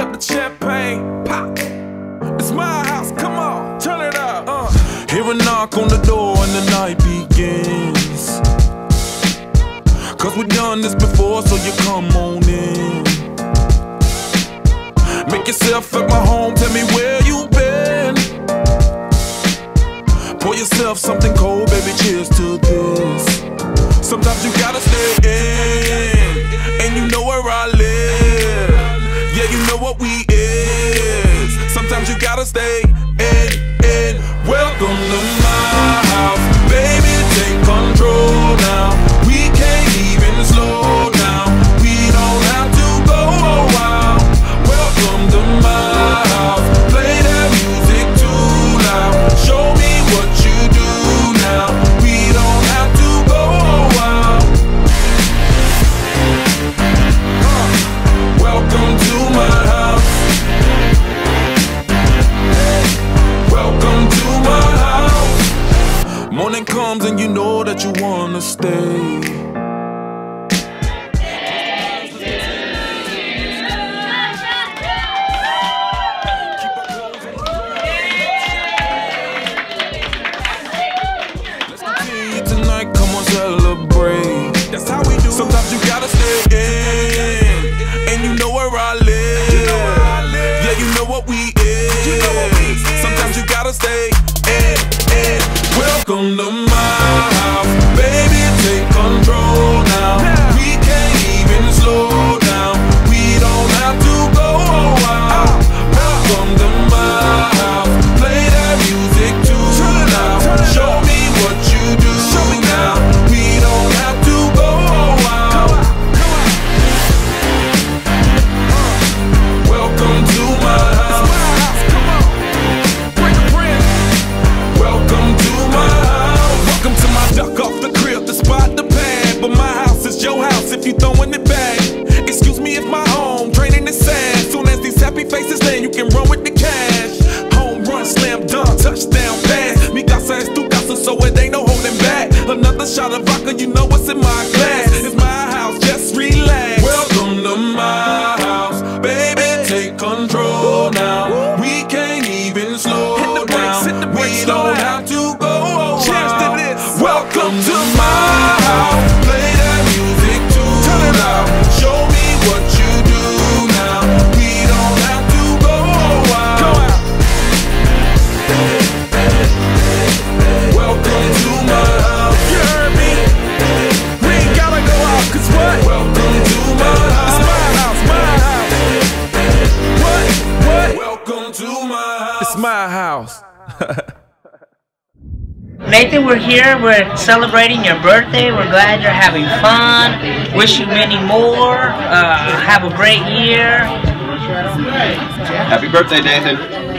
up the champagne. Pop. It's my house, come on, turn it up. Uh. Hear a knock on the door and the night begins. Cause we done this before, so you come on in. Make yourself at my home, tell me where you been. Pour yourself something cold, baby, cheers to this. Sometimes you gotta gotta stay. and you know that you wanna stay. con lo más. another shot of vodka, you know what's in my glass. It's house. Nathan, we're here. We're celebrating your birthday. We're glad you're having fun. Wish you many more. Uh, have a great year. Happy birthday, Nathan.